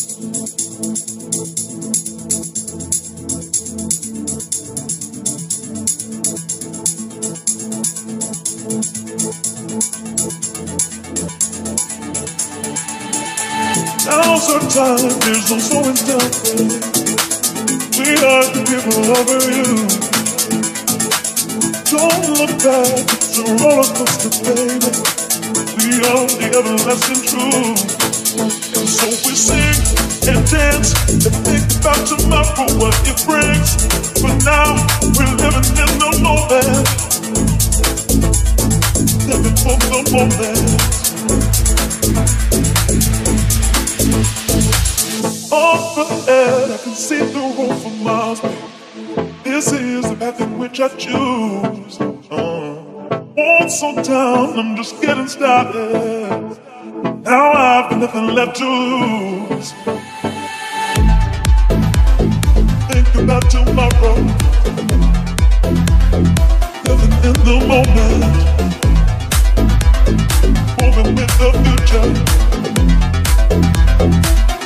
Now's our time, there's no slowing down. We are the people over you. Don't look back, it's a roller coaster, baby. We are the everlasting truth. So we sing and dance and think about tomorrow, what it brings. But now we're living in the moment. Living for the moment. Off ahead, I can see the road for miles. This is the path in which I choose. Uh, won't slow down, I'm just getting started. I've nothing left to lose. Think about tomorrow. Living in the moment. Moving with the future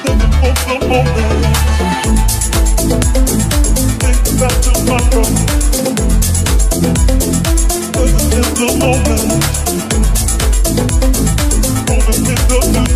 Living for the moment. Think about tomorrow. Living in the moment.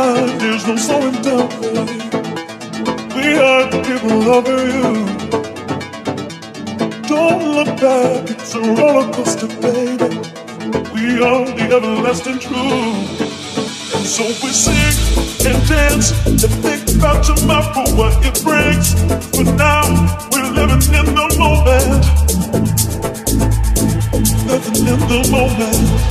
time, there's no slowing down. We are the people over you. Don't look back, it's a roller coaster, baby. We are the everlasting truth. And so we sing and dance and think about tomorrow, what it brings. But now we're living in the moment. Living in the moment.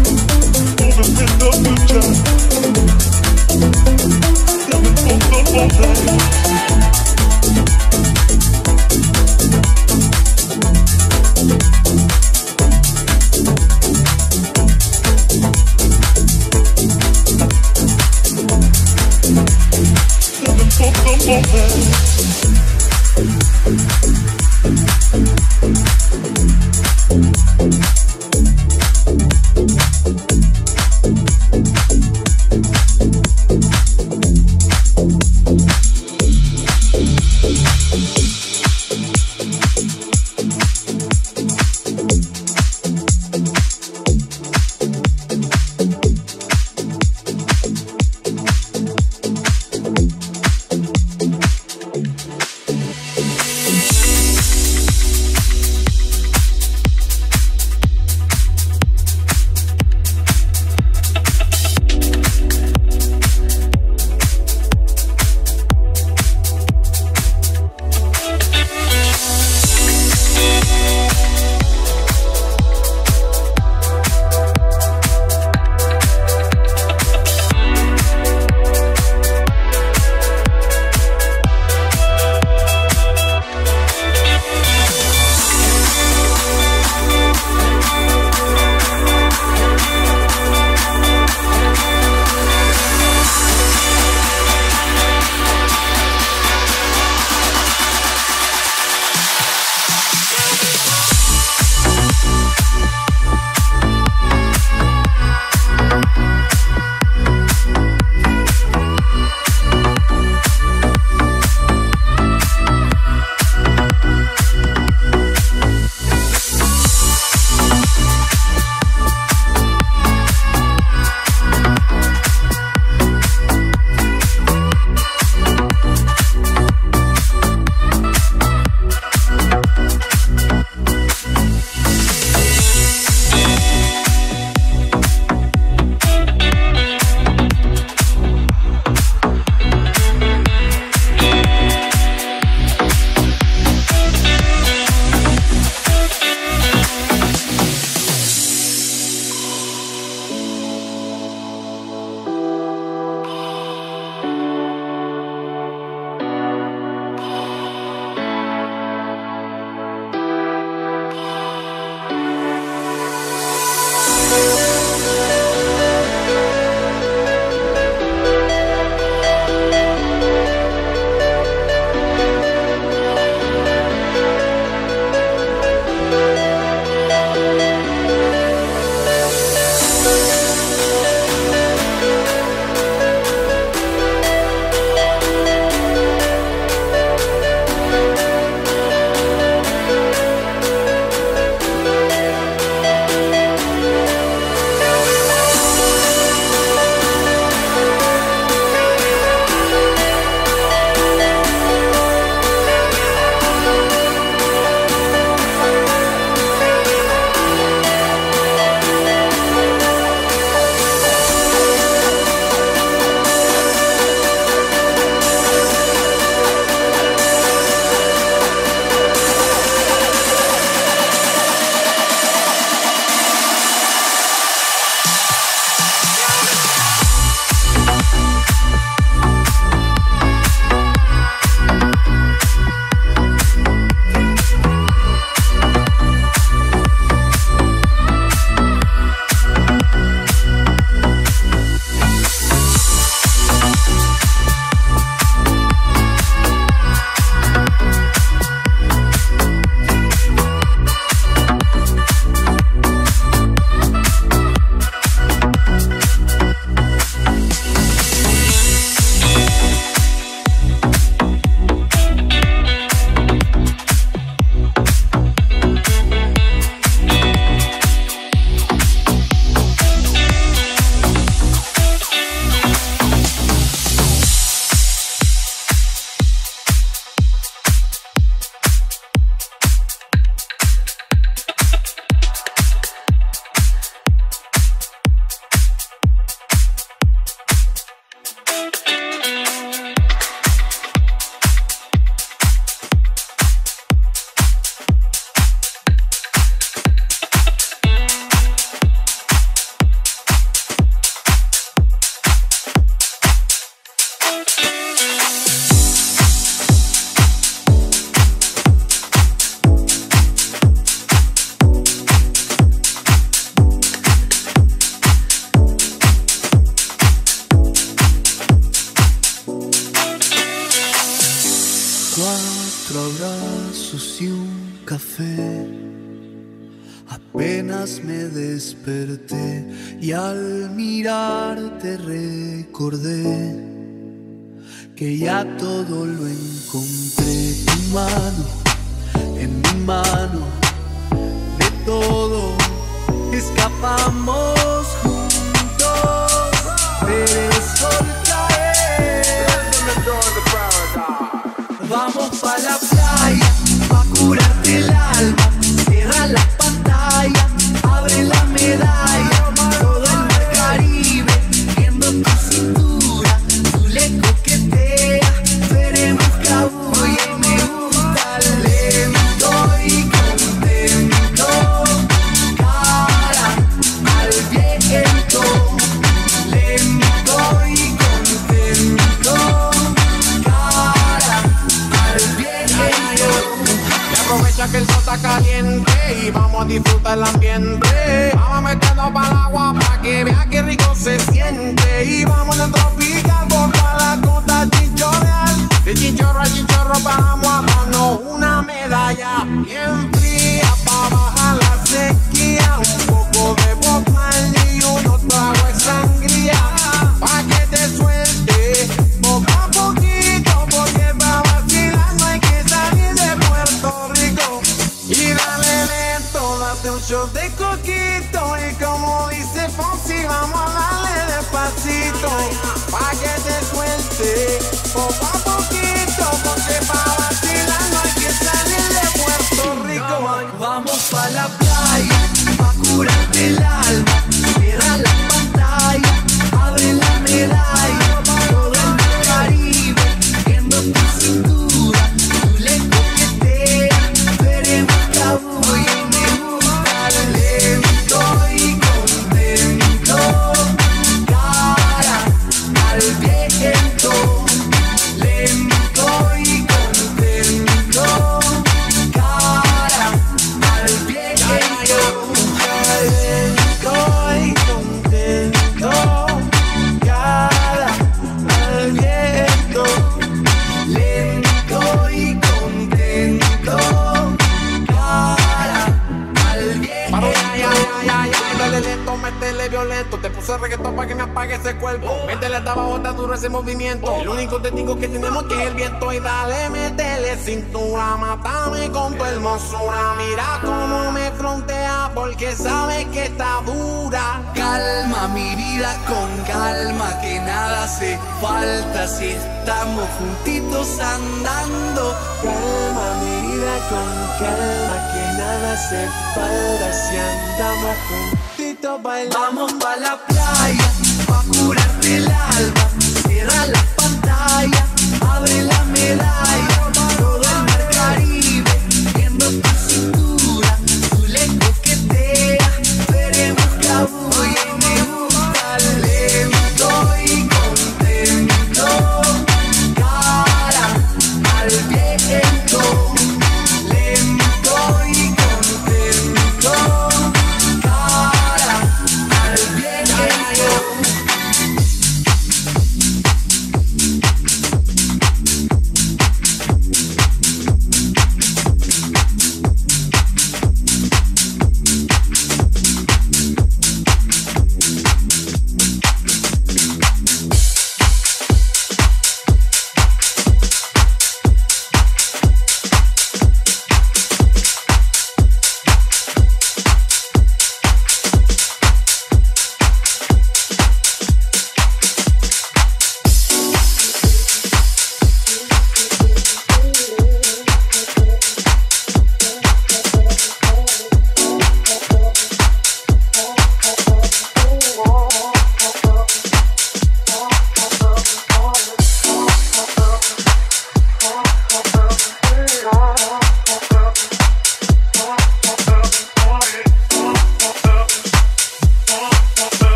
vida con calma, que nada hace falta si estamos juntitos andando. Calma, mi vida con calma, que nada hace falta si andamos juntitos bailando. Vamos pa' la playa, pa' curarte el alma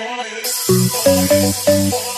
Oh, yeah.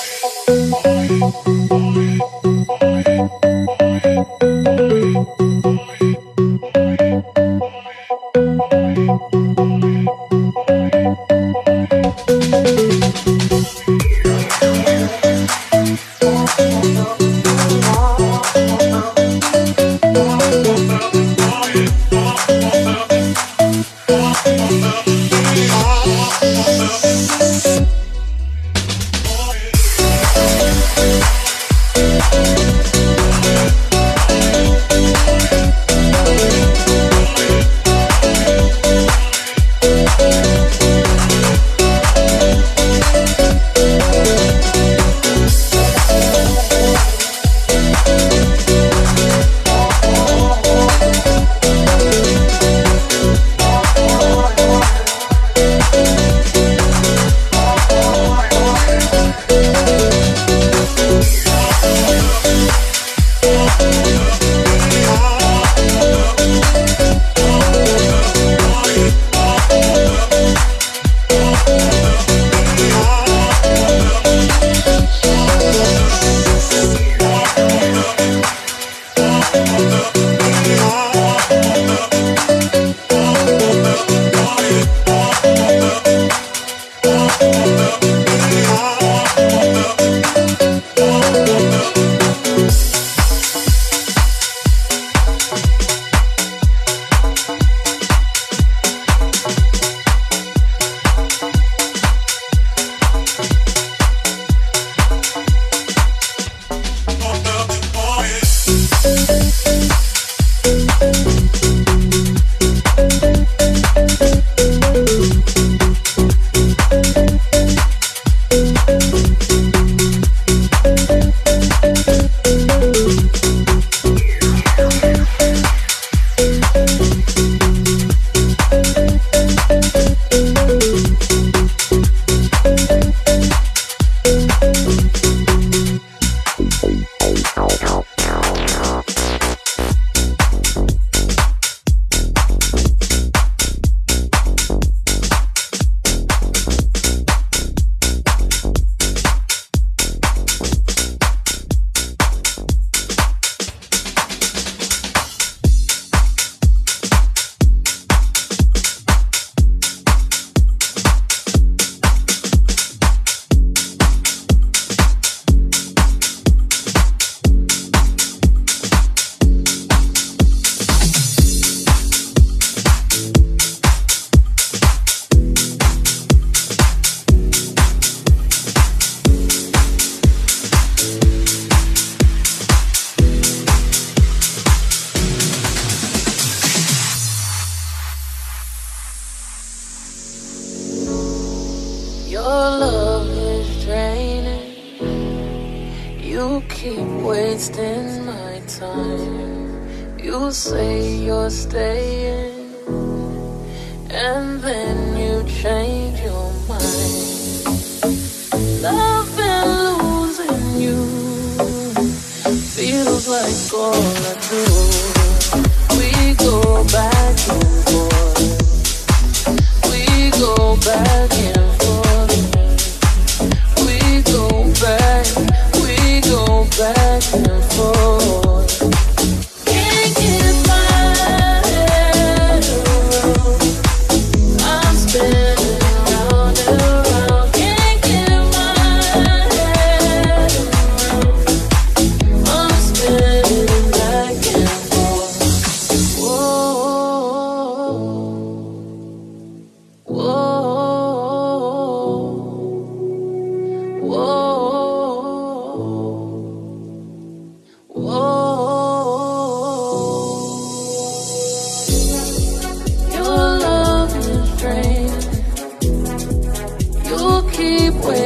stay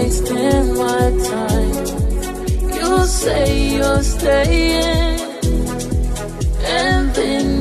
Moving in the future. go back, we go back.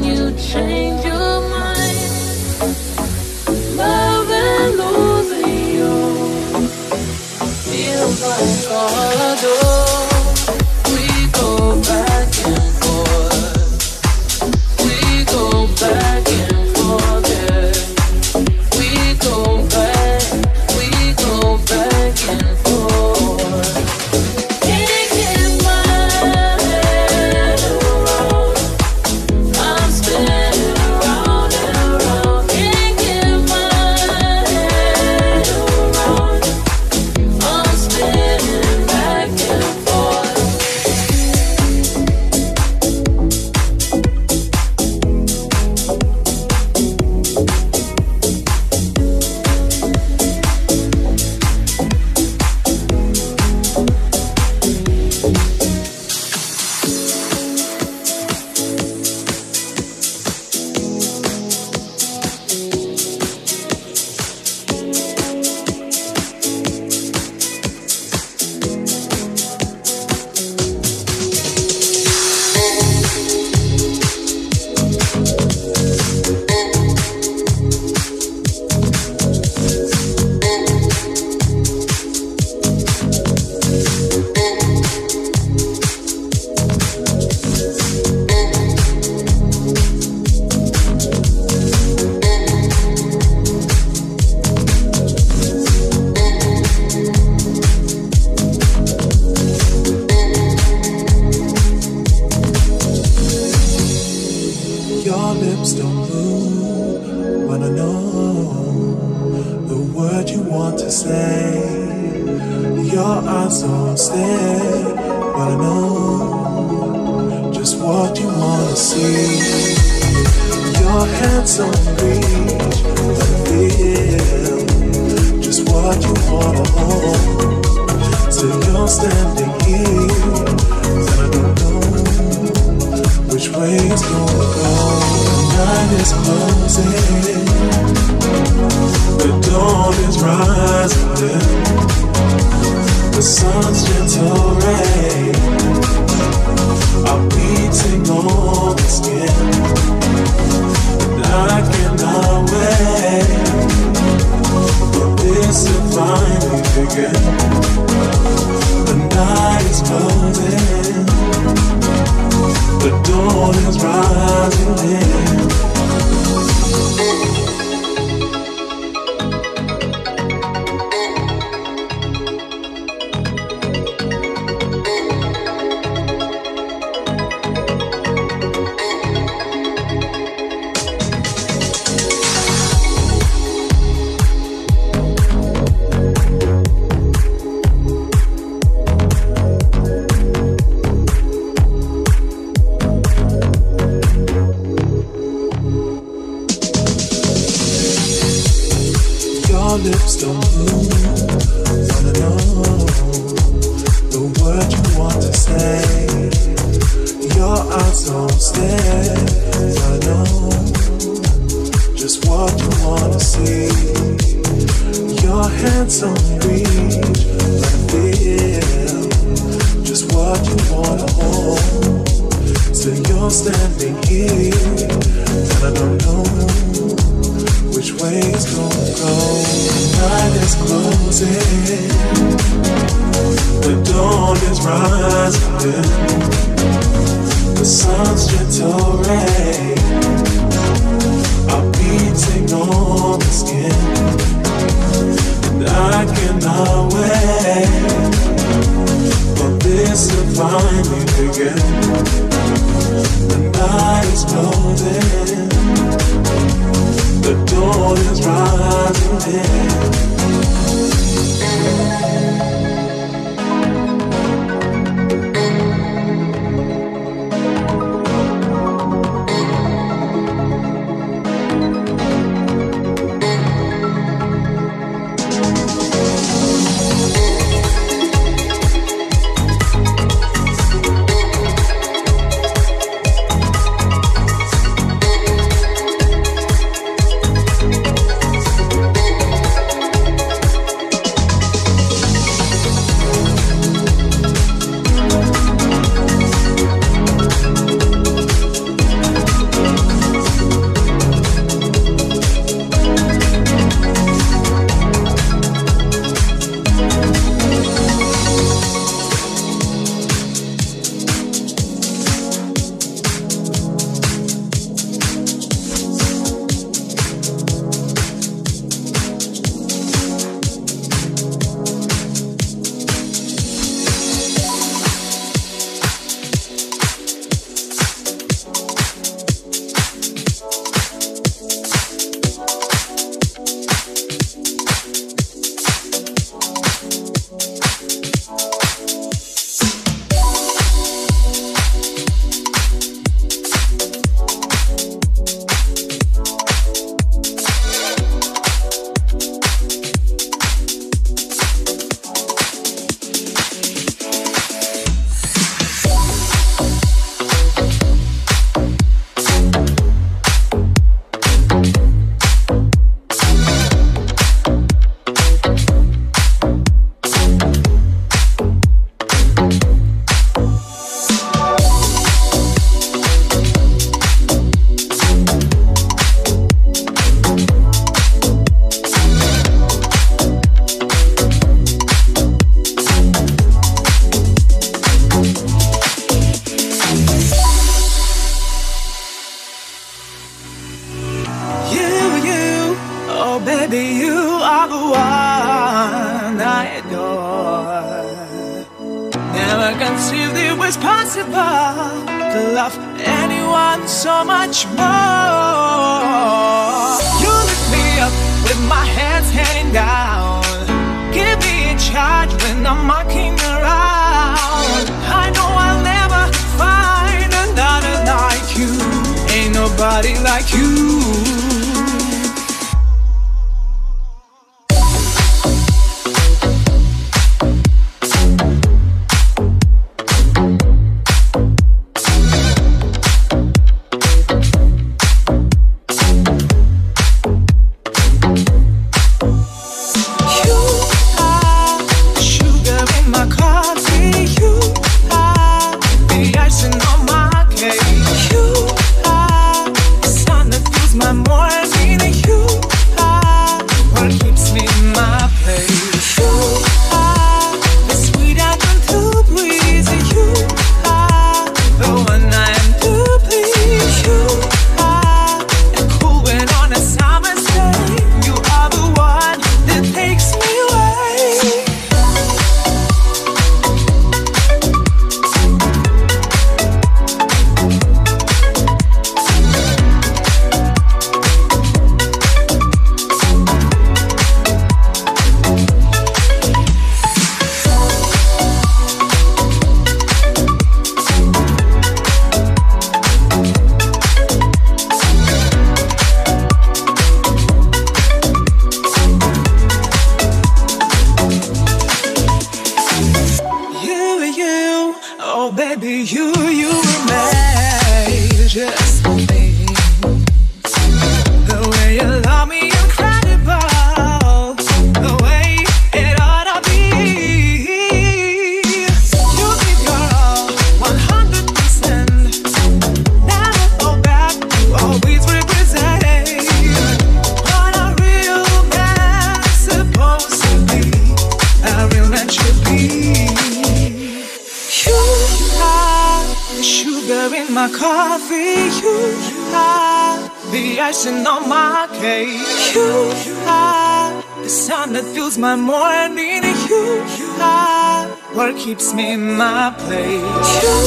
Icing on my cake. You are the sun that fills my morning. You are what keeps me in my place. You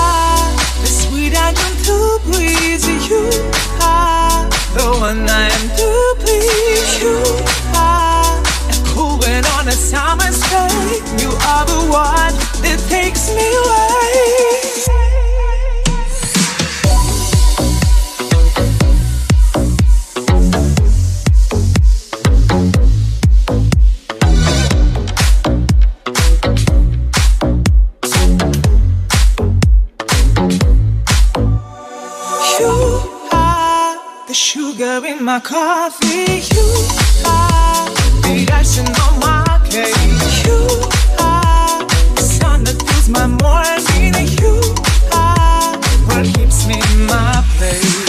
are the sweet I and gentle breeze. You are the one I am to please. You are a cool wind on a summer's day. You are the one that takes me away. My coffee. You are the icing on my cake. You are the sun that fills my morning. You are what keeps me in my place.